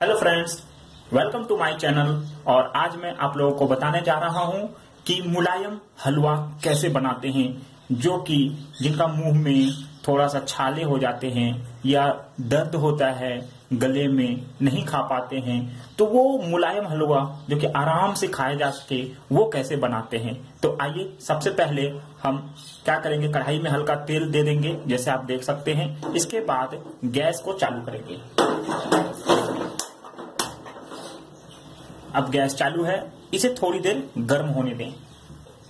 Hello friends welcome to my channel और आज मैं आप लोगों को बताने जा रहा हूँ कि मुलायम हलवा कैसे बनाते हैं, जो कि जिनका मुँह में थोड़ा सा छाले हो जाते हैं या दर्द होता है, गले में नहीं खा पाते हैं तो वो मुलायम हलवा जो कि आराम से खाया जा सके, वो कैसे बनाते हैं? तो आइए सबसे पहले हम क्या करेंगे? कढ़ाई में हल्का तेल दे देंगे, जैसे आप देख सकते हैं। इसके बाद गैस को चालू करेंगे। अब गैस चालू है। इसे थोड़ी देर गर्म होने दें।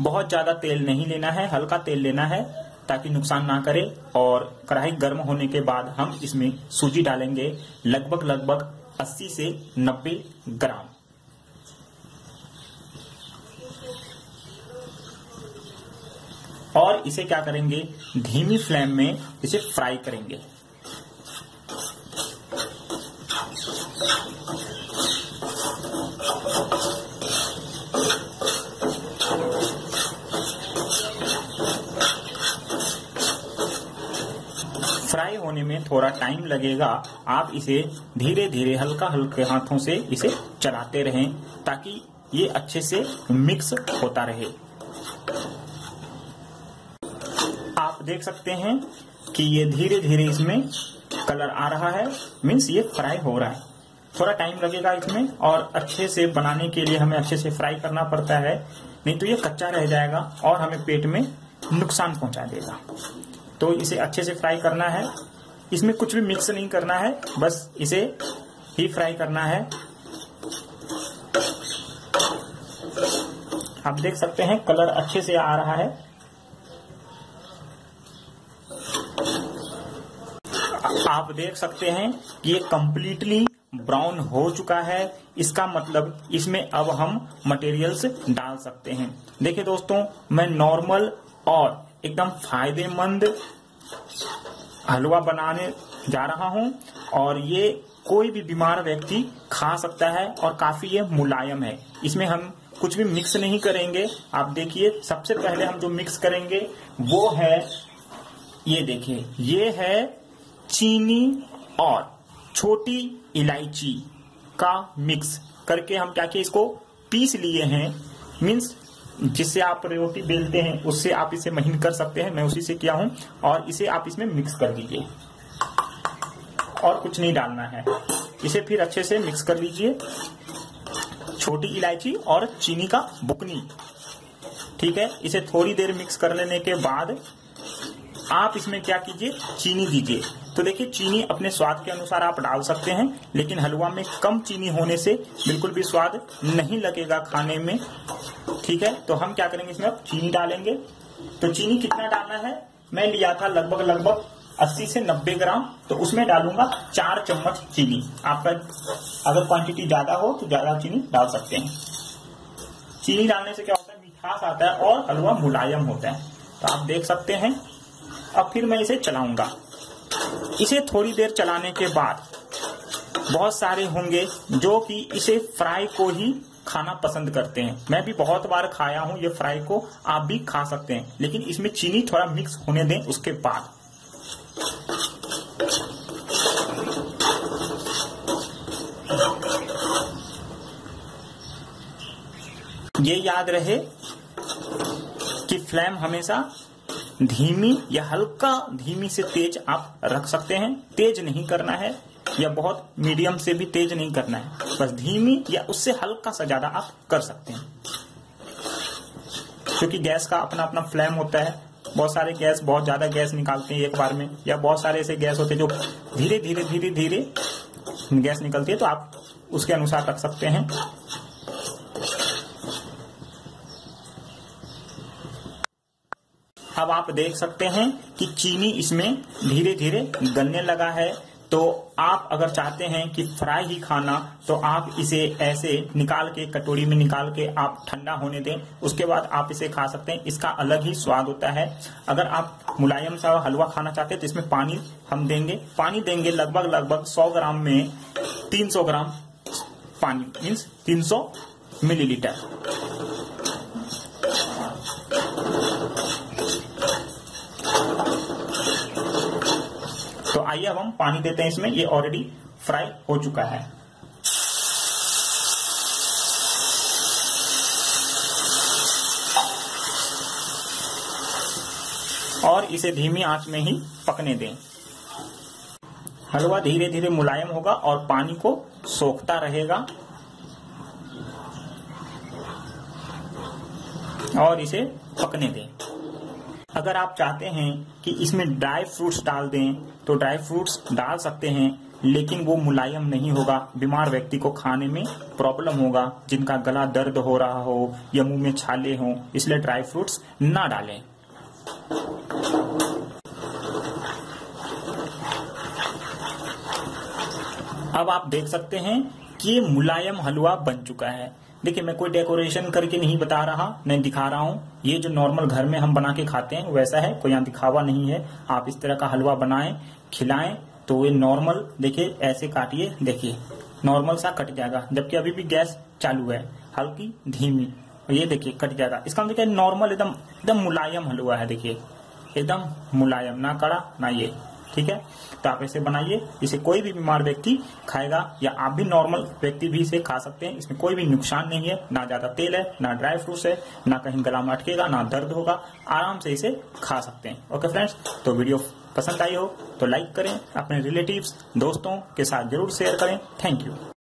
बहुत ज़्यादा तेल नहीं लेना है, हल्का तेल लेना है, ताकि नुकसान ना करे और कढ़ाई गर्म होने के बाद हम इसमें सूजी डालेंगे लगभग लगभग 80 से 90 ग्राम। और इसे क्या करेंगे? धीमी फ्लेम में इसे फ्राई करेंगे। फ्राई होने में थोड़ा टाइम लगेगा। आप इसे धीरे धीरे हल्का हल्के हाथों से इसे चलाते रहें ताकि ये अच्छे से मिक्स होता रहे। आप देख सकते हैं कि ये धीरे धीरे इसमें कलर आ रहा है। मीन्स ये फ्राई हो रहा है। थोड़ा टाइम लगेगा इसमें और अच्छे से बनाने के लिए हमें अच्छे से फ्राई करना पड़ता है। नहीं तो ये कच्चा रह जाएगा और हमें पेट में नुकसान पहुँचा देगा। तो इसे अच्छे से फ्राई करना है। इसमें कुछ भी मिक्स नहीं करना है, बस इसे ही फ्राई करना है। आप देख सकते हैं कलर अच्छे से आ रहा है। आप देख सकते हैं कि ये कंप्लीटली ब्राउन हो चुका है। इसका मतलब इसमें अब हम मटेरियल्स डाल सकते हैं। देखिए दोस्तों, मैं नॉर्मल और एकदम फ़ायदेमंद हलवा बनाने जा रहा हूँ और ये कोई भी बीमार व्यक्ति खा सकता है और काफ़ी ये मुलायम है। इसमें हम कुछ भी मिक्स नहीं करेंगे। आप देखिए, सबसे पहले हम जो मिक्स करेंगे, वो है, ये देखिए, ये है चीनी और छोटी इलायची का मिक्स करके हम क्या किए, इसको पीस लिए हैं। मीन्स जिससे आप रोटी बेलते हैं, उससे आप इसे महीन कर सकते हैं। मैं उसी से किया हूँ और इसे आप इसमें मिक्स कर दीजिए। और कुछ नहीं डालना है। इसे फिर अच्छे से मिक्स कर लीजिए। छोटी इलायची और चीनी का बुकनी। ठीक है? इसे थोड़ी देर मिक्स कर लेने के बाद आप इसमें क्या कीजिए? चीनी दीजिए। तो देखिए, चीनी अपने स्वाद के अनुसार आप डाल सकते हैं, लेकिन हलवा में कम चीनी होने से बिल्कुल भी स्वाद नहीं लगेगा खाने में। ठीक है? तो हम क्या करेंगे इसमें? अब चीनी डालेंगे। तो चीनी कितना डालना है? मैं लिया था लगभग लगभग 80 से 90 ग्राम। तो उसमें डालूँगा चार चम्मच चीनी। आपका अगर क्वांटिटी ज़्यादा हो तो ज़्यादा चीनी डाल सकते हैं। चीनी डालने से क्या होता है? मिठास आता है और हलवा मुलायम होता है। तो आप देख सकते हैं अब फिर मैं इसे चलाऊँगा। इसे थोड़ी देर चलाने के बाद बहुत सारे होंगे जो कि इसे फ्राई को ही खाना पसंद करते हैं। मैं भी बहुत बार खाया हूँ ये फ्राई को, आप भी खा सकते हैं। लेकिन इसमें चीनी थोड़ा मिक्स होने दें उसके बाद। ये याद रहे कि फ्लेम हमेशा धीमी या हल्का धीमी से तेज आप रख सकते हैं। तेज नहीं करना है या बहुत मीडियम से भी तेज नहीं करना है। बस धीमी या उससे हल्का सा ज़्यादा आप कर सकते हैं। क्योंकि गैस का अपना अपना फ्लेम होता है। बहुत सारे गैस, बहुत ज़्यादा गैस निकालते हैं एक बार में, या बहुत सारे ऐसे गैस होते हैं जो धीरे धीरे धीरे धीरे गैस निकलती है तो आप उसके अनुसार रख सकते हैं। अब आप देख सकते हैं कि चीनी इसमें धीरे धीरे गलने लगा है। तो आप अगर चाहते हैं कि फ्राई ही खाना तो आप इसे ऐसे निकाल के, कटोरी में निकाल के आप ठंडा होने दें। उसके बाद आप इसे खा सकते हैं। इसका अलग ही स्वाद होता है। अगर आप मुलायम सा हलवा खाना चाहते हैं तो इसमें पानी हम देंगे। पानी देंगे लगभग लगभग 100 ग्राम में 300 ग्राम पानी मीन्स 300 मिलीलीटर। तो आइए अब हम पानी देते हैं इसमें, ये ऑलरेडी फ्राई हो चुका है। और इसे धीमी आँच में ही पकने दें। हलवा धीरे धीरे मुलायम होगा और पानी को सोखता रहेगा। और इसे पकने दें। अगर आप चाहते हैं कि इसमें ड्राई फ्रूट्स डाल दें तो ड्राई फ्रूट्स डाल सकते हैं, लेकिन वो मुलायम नहीं होगा। बीमार व्यक्ति को खाने में प्रॉब्लम होगा, जिनका गला दर्द हो रहा हो या मुँह में छाले हो, इसलिए ड्राई फ्रूट्स ना डालें। अब आप देख सकते हैं कि मुलायम हलवा बन चुका है। देखिए, मैं कोई डेकोरेशन करके नहीं बता रहा, मैं दिखा रहा हूँ। ये जो नॉर्मल घर में हम बना के खाते हैं, वैसा है, कोई यहाँ दिखावा नहीं है। आप इस तरह का हलवा बनाएँ, खिलाएँ तो ये नॉर्मल देखिए, ऐसे काटिए, देखिए नॉर्मल सा कट जाएगा। जबकि अभी भी गैस चालू है, हल्की, धीमी, ये देखिए, कट जाएगा। इसका मतलब देखिए नॉर्मल एकदम एकदम मुलायम हलवा है, देखिए। एकदम मुलायम, ना कड़ा, ना ये। ठीक है? तो आप ऐसे बनाइए। इसे कोई भी बीमार व्यक्ति खाएगा या आप भी नॉर्मल व्यक्ति भी इसे खा सकते हैं। इसमें कोई भी नुकसान नहीं है। ना ज़्यादा तेल है, ना ड्राई फ्रूट्स है, ना कहीं गला में अटकेगा, ना दर्द होगा। आराम से इसे खा सकते हैं। ओके फ्रेंड्स तो वीडियो पसंद आई हो तो लाइक करें। अपने रिलेटिव दोस्तों के साथ ज़रूर शेयर करें। Thank you